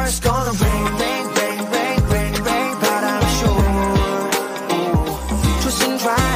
Heart's gonna ring, ring, ring, ring, ring, ring sure. 쇼 조심 drive